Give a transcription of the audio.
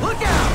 Look out!